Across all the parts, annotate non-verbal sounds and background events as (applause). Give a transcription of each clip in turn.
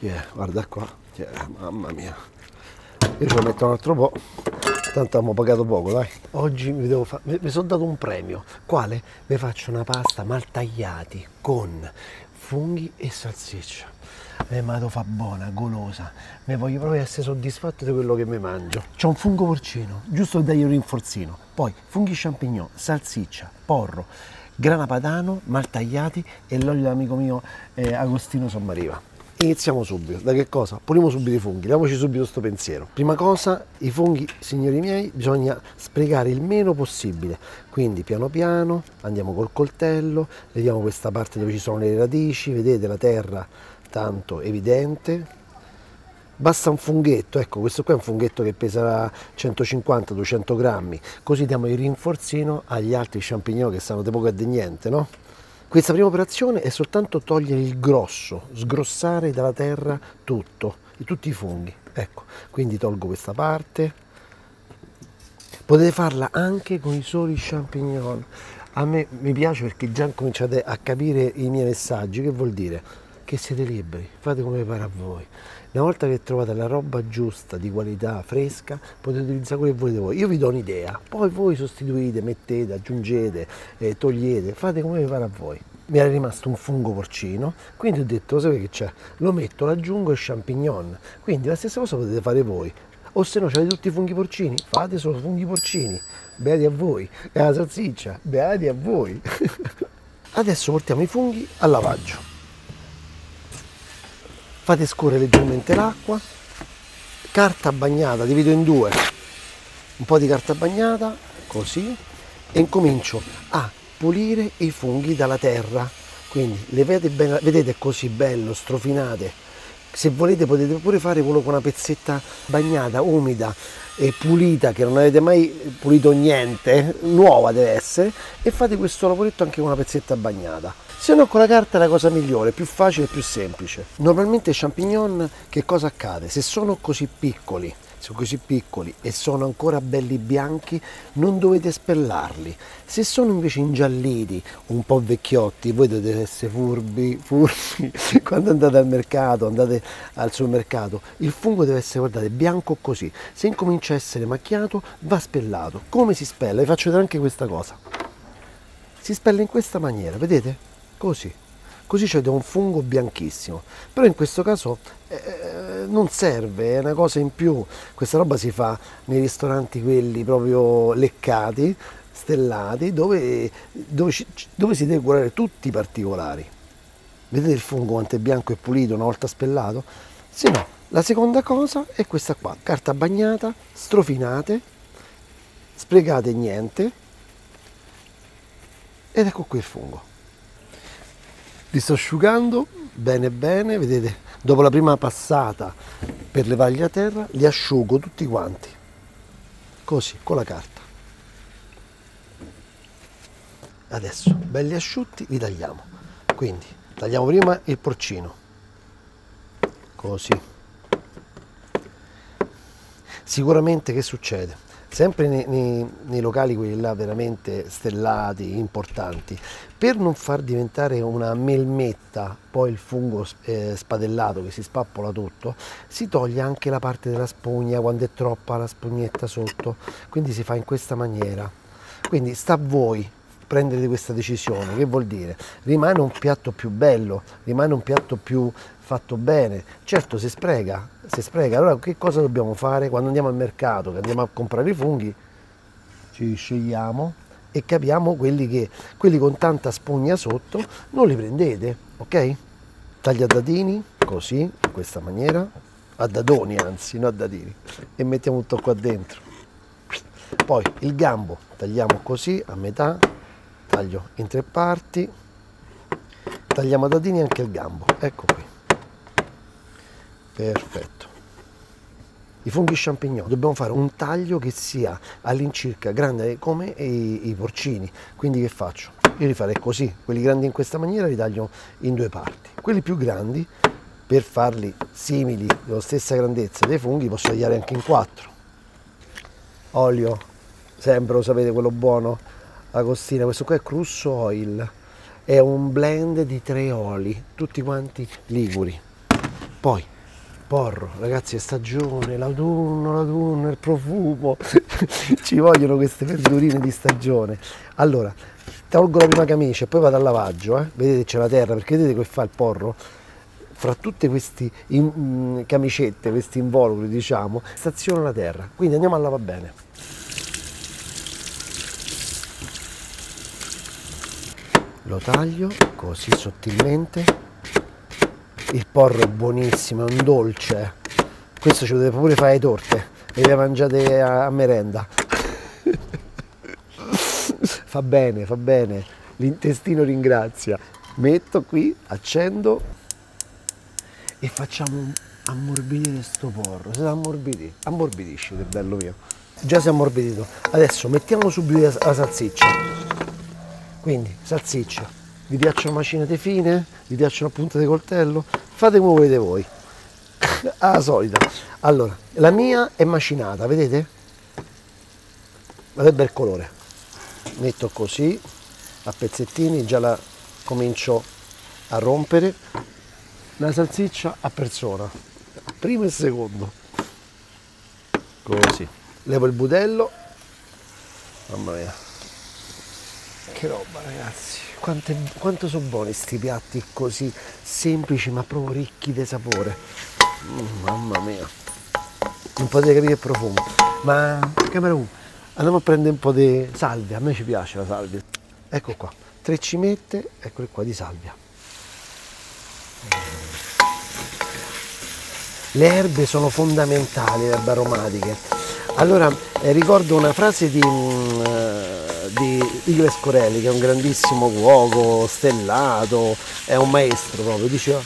Yeah, guarda qua, yeah, mamma mia. Io lo metto un altro po', tanto abbiamo pagato poco, dai. Oggi mi, devo fa- mi, sono dato un premio. Quale? Mi faccio una pasta mal tagliati con funghi e salsiccia. Eh, ma lo fa buona, golosa. Mi voglio proprio essere soddisfatto di quello che mi mangio. C'ho un fungo porcino, giusto per dargli un rinforzino. Poi funghi champignon, salsiccia, porro, grana padano, mal tagliati e l'olio dell'amico mio eh, Agostino Sommariva. Iniziamo subito. Da che cosa? Puliamo subito i funghi, leviamoci subito questo pensiero. Prima cosa, i funghi, signori miei, bisogna sprecare il meno possibile. Quindi piano piano andiamo col coltello, vediamo questa parte dove ci sono le radici, vedete la terra tanto evidente. Basta un funghetto, ecco questo qua è un funghetto che pesa 150-200 grammi, così diamo il rinforzino agli altri champignon che stanno di poco e di niente, no? Questa prima operazione è soltanto togliere il grosso, sgrossare dalla terra tutto, tutti i funghi. Ecco, quindi tolgo questa parte. Potete farla anche con i soli champignon. A me mi piace perché già cominciate a capire i miei messaggi. Che vuol dire? Che siete liberi, fate come pare a voi. Una volta che trovate la roba giusta, di qualità, fresca, potete utilizzare quello che volete voi. Io vi do un'idea, poi voi sostituite, mettete, aggiungete, eh, togliete, fate come vi pare a voi. Mi era rimasto un fungo porcino, quindi ho detto, sapete che c'è? Lo metto, l'aggiungo e champignon. Quindi la stessa cosa potete fare voi. O se no, avete tutti i funghi porcini, fate solo funghi porcini. Beati a voi. E la salsiccia, beati a voi. (laughs) Adesso portiamo i funghi al lavaggio fate scorrere leggermente l'acqua, carta bagnata, divido in due, un po' di carta bagnata, così, e incomincio a pulire i funghi dalla terra. Quindi le vedete, vedete così bello, strofinate. Se volete potete pure fare quello con una pezzetta bagnata, umida pulita, che non avete mai pulito niente, nuova deve essere, e fate questo lavoretto anche con una pezzetta bagnata se no con la carta è la cosa migliore, più facile e più semplice. Normalmente i champignon che cosa accade? Se sono così piccoli, sono così piccoli e sono ancora belli bianchi, non dovete spellarli. Se sono invece ingialliti, un po' vecchiotti, voi dovete essere furbi, furbi. (laughs) Quando andate al mercato, andate al supermercato, il fungo deve essere, guardate, bianco così. Se incomincia a essere macchiato, va spellato. Come si spella? Vi faccio vedere anche questa cosa. Si spella in questa maniera, vedete? così così c'è un fungo bianchissimo però in questo caso eh, non serve è una cosa in più. Questa roba si fa nei ristoranti quelli proprio leccati stellati dove, dove, dove si deve curare tutti i particolari. Vedete il fungo quanto è bianco e pulito una volta spellato? Se no la seconda cosa è questa qua carta bagnata strofinate sprecate niente ed ecco qui il fungo. Li sto asciugando bene bene, vedete, dopo la prima passata per levarli a terra, li asciugo tutti quanti, così, con la carta. Adesso, belli asciutti, li tagliamo. Quindi, tagliamo prima il porcino, così. Sicuramente che succede? Sempre nei, nei, nei, locali quelli là veramente stellati, importanti, per non far diventare una melmetta poi il fungo eh, spadellato che si spappola tutto, si toglie anche la parte della spugna quando è troppa la spugnetta sotto, quindi si fa in questa maniera. Quindi sta a voi prendere questa decisione, che vuol dire? Rimane un piatto più bello, rimane un piatto più fatto bene. Certo si spreca, si spreca. Allora che cosa dobbiamo fare quando andiamo al mercato, che andiamo a comprare i funghi? Ci scegliamo e capiamo quelli che quelli con tanta spugna sotto non li prendete, ok? Taglia a dadini, così, in questa maniera, a dadoni anzi, non a dadini, e mettiamo tutto qua dentro. Poi il gambo tagliamo così a metà, taglio in tre parti, tagliamo a dadini anche il gambo, ecco qui. Perfetto. I funghi champignon dobbiamo fare un taglio che sia all'incirca grande come i, i porcini. Quindi che faccio? io li farei così quelli grandi in questa maniera li taglio in due parti. Quelli più grandi per farli simili della stessa grandezza dei funghi posso tagliare anche in quattro. Olio sempre lo sapete quello buono Agostina questo qua è Crusso Oil è un blend di tre oli tutti quanti liguri Poi, porro, ragazzi, è stagione, l'autunno, l'autunno, il profumo, (laughs) ci vogliono queste verdurine di stagione. Allora, tolgo la prima camicia e poi vado al lavaggio, eh? vedete c'è la terra, perché vedete che fa il porro? Fra tutte queste mm, camicette, questi involucri, diciamo, staziona la terra. Quindi andiamo a lavare bene. Lo taglio così sottilmente. Il porro è buonissimo, è un dolce. Questo ci potete pure fare torte e le mangiate a, a merenda (laughs) fa bene, fa bene, l'intestino ringrazia. Metto qui, accendo e facciamo ammorbidire sto porro. Se ammorbidi, ammorbidisci, che bello mio. Già si è ammorbidito. Adesso mettiamo subito la salsiccia. Quindi, salsiccia. Vi piacciono macinate fine? Vi piacciono a punta di coltello? Fate come volete voi. (laughs) Alla solita. Allora, la mia è macinata, vedete? Guardate il bel colore metto così a pezzettini già la comincio a rompere la salsiccia a persona primo e secondo così levo il budello mamma mia che roba ragazzi Quante, quanto sono buoni questi piatti così semplici ma proprio ricchi di sapore mm, mamma mia non potete capire il profumo ma camera 1 Andiamo a prendere un po' di salvia, a me ci piace la salvia. Ecco qua, tre cimette, eccole qua di salvia. Le erbe sono fondamentali, le erbe aromatiche. Allora, eh, ricordo una frase di, mm, eh, di Igles Corelli, che è un grandissimo cuoco, stellato, è un maestro proprio, diceva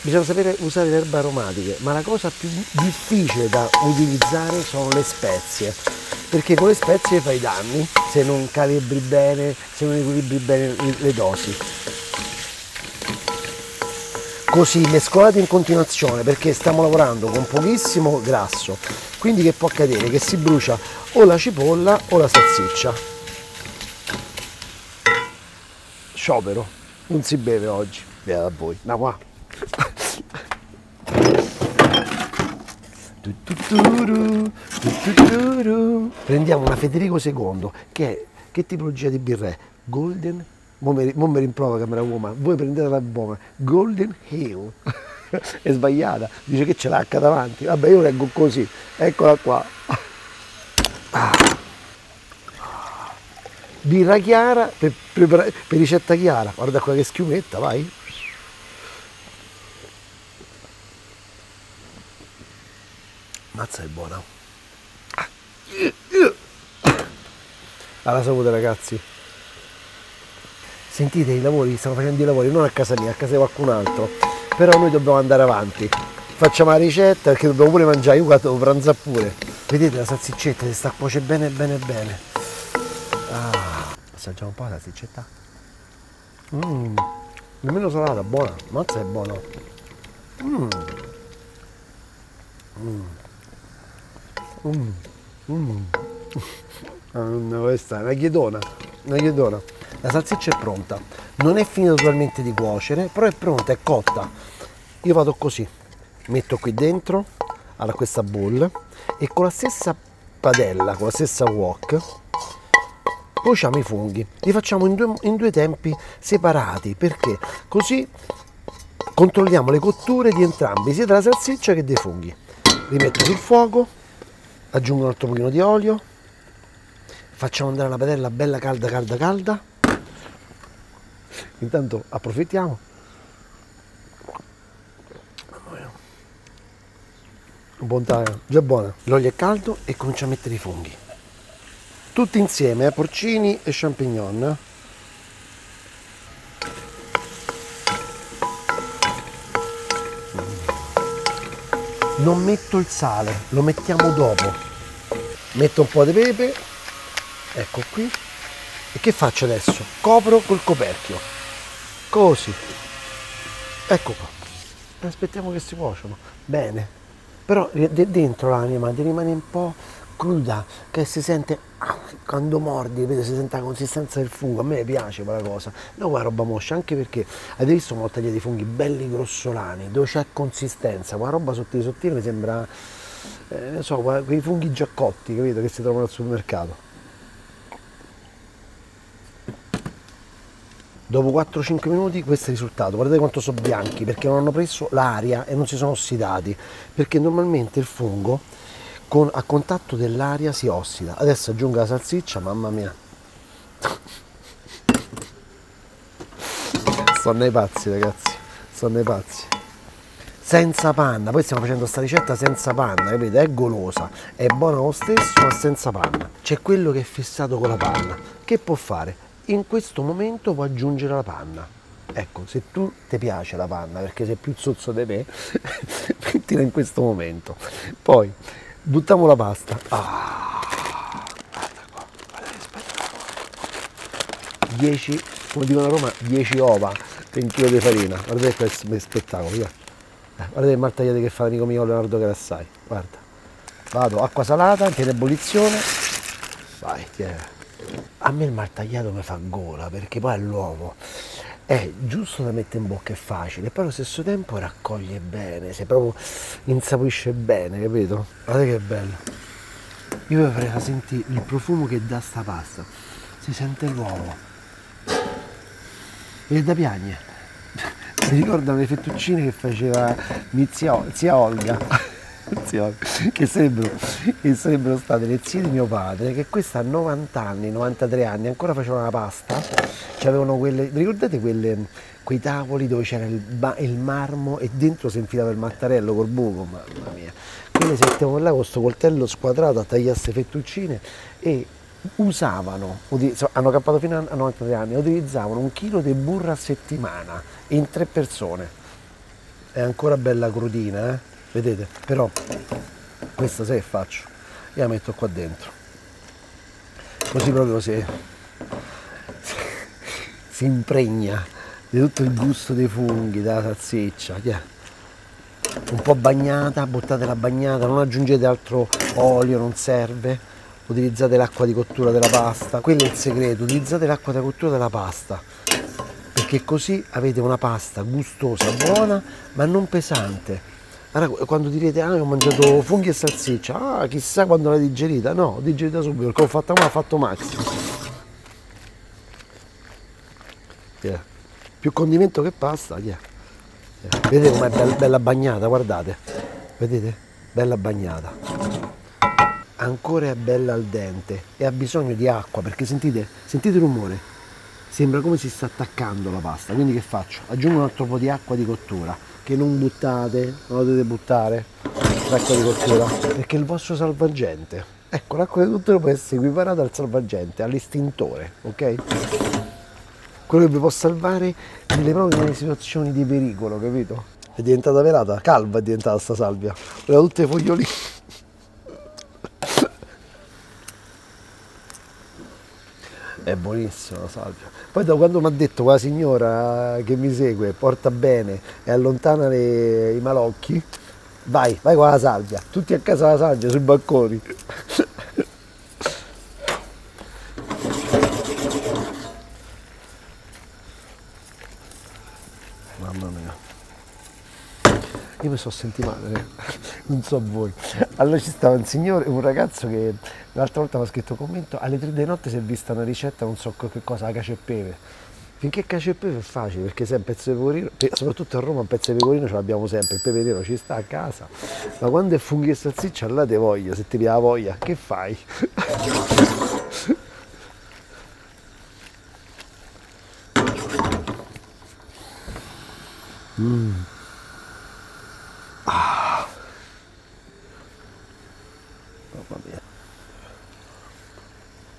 bisogna sapere usare le erbe aromatiche, ma la cosa più difficile da utilizzare sono le spezie, perché con le spezie fai danni se non calibri bene, se non equilibri bene le dosi. Così mescolate in continuazione perché stiamo lavorando con pochissimo grasso, quindi che può accadere? Che si brucia o la cipolla o la salsiccia. Sciopero, non si beve oggi, via da voi, ma qua. Prendiamo una Federico II, che, è, che tipologia di birra è? Golden, mo mi, mo mi rimprovera camera uomo, voi prendete la buona, Golden Hill, (laughs) (laughs) è sbagliata, dice che c'è l'H davanti, vabbè io leggo così, eccola qua. Ah. Birra chiara, per, per, per ricetta chiara, guarda qua che schiumetta, vai. Mazza è buona. Alla salute ragazzi. Sentite i lavori, stanno facendo i lavori non a casa mia, a casa di qualcun altro. Però noi dobbiamo andare avanti. Facciamo la ricetta perché dobbiamo pure mangiare, io qua devo pranzare pure. Vedete la salsiccetta si sta cuoce bene bene bene. Ah, assaggiamo un po' la salsiccetta. Mmm, nemmeno salata, buona, mazza è buona. Mmm. Mmm. Mm. Mm. (laughs) questa è una chiedona, una chiedona. La salsiccia è pronta, non è finita totalmente di cuocere, però è pronta, è cotta. Io vado così, metto qui dentro alla questa bowl e con la stessa padella, con la stessa wok, cuociamo i funghi. Li facciamo in due, in due tempi separati perché così controlliamo le cotture di entrambi, sia della salsiccia che dei funghi. Rimetto sul fuoco aggiungo un altro pochino di olio facciamo andare la padella bella calda calda calda intanto approfittiamo bontà già buona l'olio è caldo e comincio a mettere i funghi tutti insieme eh, porcini e champignon non metto il sale, lo mettiamo dopo. Metto un po' di pepe, ecco qui. E che faccio adesso? Copro col coperchio. Così. Ecco qua. Aspettiamo che si cuociono. Bene. Però dentro l'anima ti rimane un po' cruda che si sente quando mordi, vedi, si sente la consistenza del fungo. A me piace quella cosa. No, quella roba moscia, anche perché avete visto ho tagliato i funghi belli grossolani, dove c'è consistenza, quella roba sottile sottile mi sembra, eh, non so, quei funghi già cotti, capito, che si trovano al supermercato. Dopo 4-5 minuti questo è il risultato, guardate quanto sono bianchi perché non hanno preso l'aria e non si sono ossidati, perché normalmente il fungo con, a contatto dell'aria si ossida. Adesso aggiungo la salsiccia, mamma mia. Sono nei pazzi ragazzi, sono nei pazzi. Senza panna, poi stiamo facendo questa ricetta senza panna, capite? È golosa, è buona lo stesso ma senza panna. C'è quello che è fissato con la panna, che può fare? In questo momento può aggiungere la panna. Ecco, se tu ti piace la panna perché sei più zozzo di me, (laughs) mettila in questo momento. Poi buttiamo la pasta. Ah, guarda qua, guarda che 10, come dicono a Roma, 10 ova per un chilo di farina. Guardate questo spettacolo, via. Eh, guardate il martagliate che fa l'amico mio Leonardo Grassai. Guarda. Vado, acqua salata, in piena ebollizione. Vai, tieni a me il martagliato mi fa gola perché poi all'uomo è giusto da mettere in bocca, è facile, però allo stesso tempo raccoglie bene, se proprio insaporisce bene, capito? Guardate che bello. Io vi farei sentire il profumo che dà sta pasta. Si sente l'uovo. E da piagne. (laughs) Mi ricordano le fettuccine che faceva mia zia, zia Olga che sarebbero, che sarebbero, state le zie di mio padre che questa a 90 anni, 93 anni ancora facevano la pasta avevano quelle, ricordate quelle, quei tavoli dove c'era il, il, marmo e dentro si infilava il mattarello col buco mamma mia quelle si mettevano là con questo coltello squadrato a tagliare queste fettuccine e usavano, hanno cappato fino a 93 anni, utilizzavano un chilo di burro a settimana in tre persone. È ancora bella crudina, eh? Vedete? Però questa che faccio. Io la metto qua dentro. Così proprio si, si impregna di tutto il gusto dei funghi della salsiccia un po' bagnata buttatela bagnata non aggiungete altro olio non serve. Utilizzate l'acqua di cottura della pasta. Quello è il segreto utilizzate l'acqua di cottura della pasta. Perché così avete una pasta gustosa buona ma non pesante quando direte, ah, ho mangiato funghi e salsiccia, ah, chissà quando l'hai digerita. No, ho digerita subito, perché ho fatto come ha fatto Max. Yeah. Più condimento che pasta, yeah. Yeah. Vedete com'è bella, bella bagnata, guardate. Vedete? Bella bagnata. Ancora è bella al dente e ha bisogno di acqua, perché sentite, sentite il rumore. Sembra come si sta attaccando la pasta. Quindi che faccio? Aggiungo un altro po' di acqua di cottura che non buttate, non lo dovete buttare, l'acqua di cottura, perché è il vostro salvagente. Ecco, l'acqua di cottura può essere equiparata al salvagente, all'estintore, ok? Quello che vi può salvare nelle proprie situazioni di pericolo, capito? È diventata velata, calva è diventata sta salvia, aveva tutte le foglioline. È buonissima la salvia. Poi da quando mi ha detto quella signora che mi segue, porta bene e allontana le, i malocchi, vai, vai con la salvia, tutti a casa la salvia sui balconi. Mamma mia. Io mi sono sentito male, (laughs) non so voi. Allora ci stava un signore, un ragazzo che l'altra volta mi ha scritto commento, alle 3 di notte si è vista una ricetta, non so che cosa, la cacio e pepe. Finché cacio e pepe è facile, perché se è un pezzo di pecorino, soprattutto a Roma un pezzo di pecorino ce l'abbiamo sempre, il pepe nero ci sta a casa, ma quando è funghi e salsiccia là te voglio, se ti la voglia, che fai? (laughs)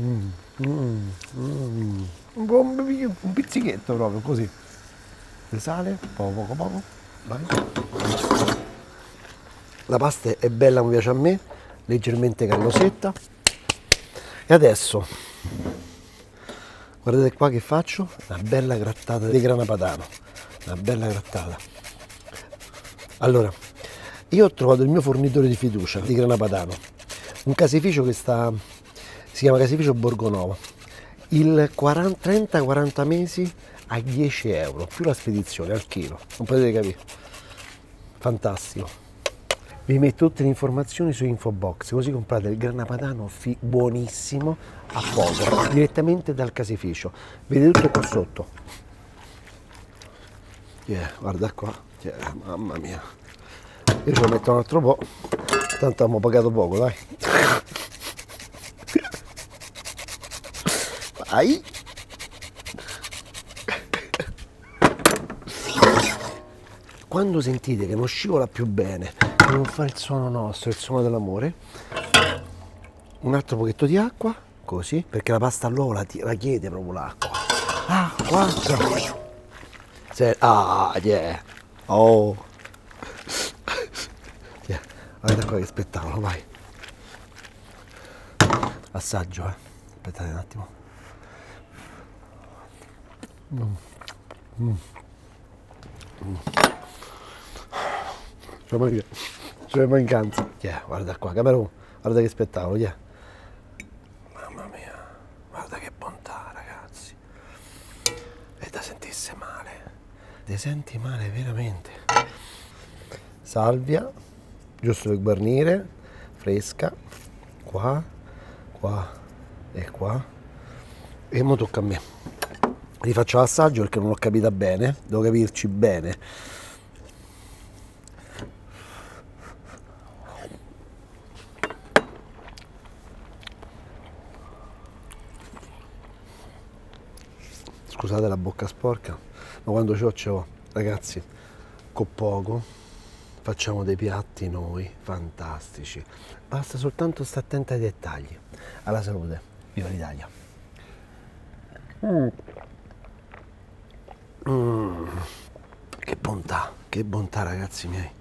mm. Mm, mm, mm. Un, un pizzichetto proprio così. Il sale, poco poco poco. Vai. La pasta è bella come piace a me, leggermente callosetta. E adesso guardate qua che faccio, una bella grattata di grana padano. Una bella grattata. Allora, io ho trovato il mio fornitore di fiducia di grana padano un caseificio che sta, si chiama caseificio Borgonovo. Il 30-40 mesi a 10 euro, più la spedizione al chilo, non potete capire. Fantastico. Vi metto tutte le informazioni su Infobox, così comprate il grana padano fi- buonissimo a poco, direttamente dal caseificio. Vedete tutto qua sotto. Yeah, guarda qua, yeah, mamma mia. Io ce lo metto un altro po', tanto abbiamo pagato poco, dai. Vai. Quando sentite che non scivola più bene, che non fa il suono nostro, il suono dell'amore, un altro pochetto di acqua, così, perché la pasta all'uovo la, chiede proprio l'acqua. Acqua! Se, ah, yeah! Oh! Guarda qua che spettacolo, vai! Assaggio, eh! Aspettate un attimo. Mm. Mm. Mm. C'è mai, c'è mancanza. Yeah, guarda qua, Camerone, guarda che spettacolo, yeah. Mamma mia, guarda che bontà, ragazzi. E da sentisse male. Ti senti male veramente. Salvia, giusto per guarnire, fresca, qua, qua e qua. E ora tocca a me. Rifaccio l'assaggio perché non l'ho capita bene, devo capirci bene. scusate la bocca sporca, ma quando ce l'ho ce l'ho. Ragazzi, con poco facciamo dei piatti noi fantastici. Basta soltanto stare attenti ai dettagli. Alla salute, viva l'Italia! Mm. Mm. Che bontà, che bontà ragazzi miei.